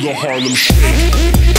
The Harlem Shake.